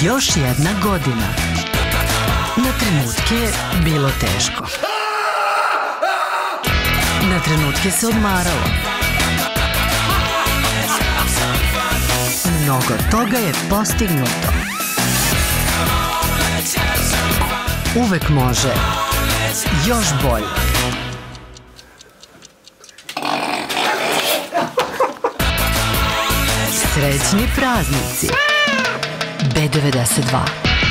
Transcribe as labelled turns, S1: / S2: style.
S1: Još jedna godina. Na trenutke bilo teško. Na trenutke se odmaralo. Mnogo toga je postignuto. Uvek može. Još bolje. Srećni praznici. B92.